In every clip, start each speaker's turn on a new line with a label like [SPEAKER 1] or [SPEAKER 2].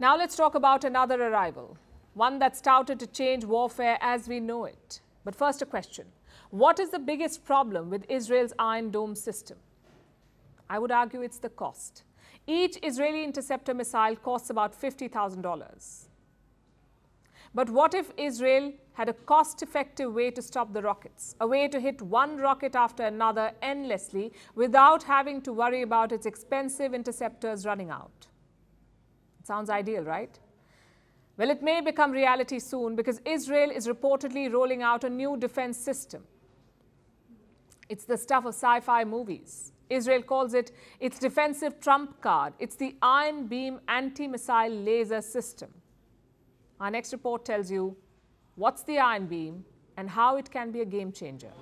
[SPEAKER 1] Now let's talk about another arrival, one that's touted to change warfare as we know it. But first, a question What is the biggest problem with Israel's Iron Dome system? I would argue it's the cost. Each Israeli interceptor missile costs about $50,000. But what if Israel had a cost effective way to stop the rockets, a way to hit one rocket after another endlessly without having to worry about its expensive interceptors running out? Sounds ideal, right? Well, it may become reality soon because Israel is reportedly rolling out a new defense system. It's the stuff of sci fi movies. Israel calls it its defensive trump card. It's the Iron Beam anti missile laser system. Our next report tells you what's the Iron Beam and how it can be a game changer.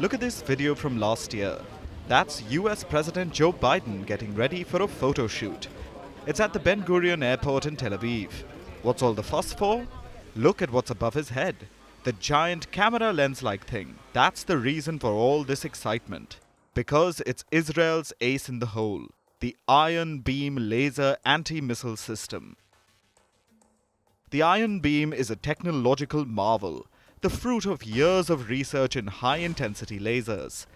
[SPEAKER 2] Look at this video from last year. That's US President Joe Biden getting ready for a photo shoot. It's at the Ben Gurion Airport in Tel Aviv. What's all the fuss for? Look at what's above his head. The giant camera lens like thing. That's the reason for all this excitement. Because it's Israel's ace in the hole the Iron Beam Laser Anti Missile System. The Iron Beam is a technological marvel, the fruit of years of research in high intensity lasers.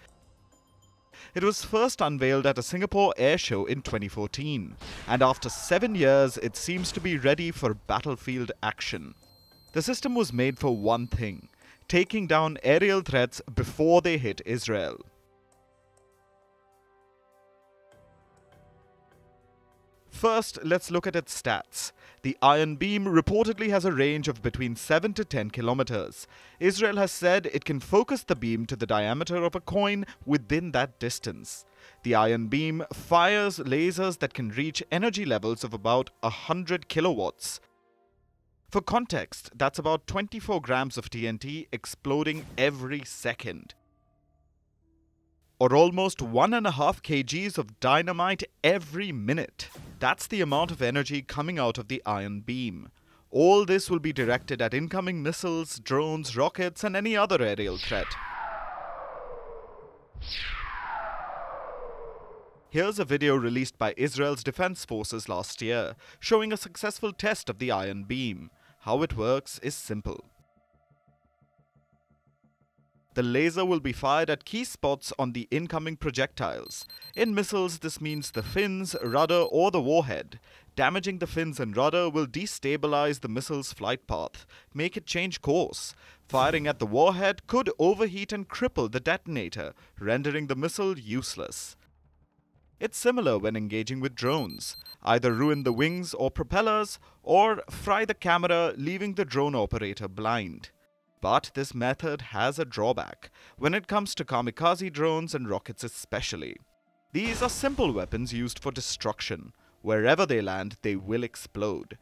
[SPEAKER 2] It was first unveiled at a Singapore air show in 2014, and after seven years, it seems to be ready for battlefield action. The system was made for one thing taking down aerial threats before they hit Israel. First, let's look at its stats. The Iron Beam reportedly has a range of between 7 to 10 kilometers. Israel has said it can focus the beam to the diameter of a coin within that distance. The Iron Beam fires lasers that can reach energy levels of about 100 kilowatts. For context, that's about 24 grams of TNT exploding every second or almost one and a half kgs of dynamite every minute. That's the amount of energy coming out of the iron beam. All this will be directed at incoming missiles, drones, rockets, and any other aerial threat. Here's a video released by Israel's defense forces last year, showing a successful test of the iron beam. How it works is simple. The laser will be fired at key spots on the incoming projectiles. In missiles, this means the fins, rudder, or the warhead. Damaging the fins and rudder will destabilize the missile's flight path, make it change course. Firing at the warhead could overheat and cripple the detonator, rendering the missile useless. It's similar when engaging with drones. Either ruin the wings or propellers, or fry the camera, leaving the drone operator blind. But this method has a drawback when it comes to kamikaze drones and rockets especially. These are simple weapons used for destruction. Wherever they land, they will explode.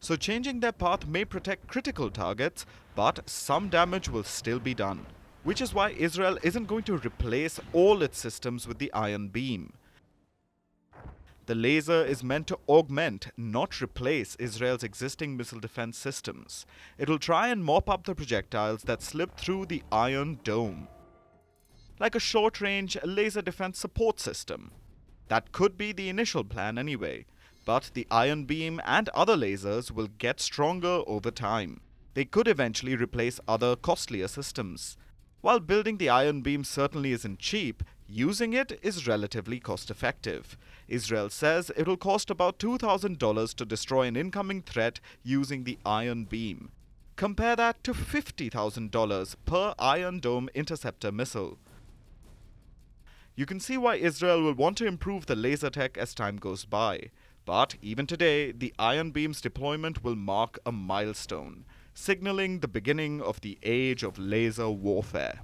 [SPEAKER 2] So changing their path may protect critical targets, but some damage will still be done. Which is why Israel isn't going to replace all its systems with the Iron Beam. The laser is meant to augment, not replace, Israel's existing missile defense systems. It will try and mop up the projectiles that slip through the Iron Dome. Like a short range laser defense support system. That could be the initial plan anyway, but the Iron Beam and other lasers will get stronger over time. They could eventually replace other costlier systems. While building the Iron Beam certainly isn't cheap, using it is relatively cost effective. Israel says it will cost about $2,000 to destroy an incoming threat using the Iron Beam. Compare that to $50,000 per Iron Dome interceptor missile. You can see why Israel will want to improve the laser tech as time goes by. But even today, the Iron Beam's deployment will mark a milestone, signaling the beginning of the age of laser warfare.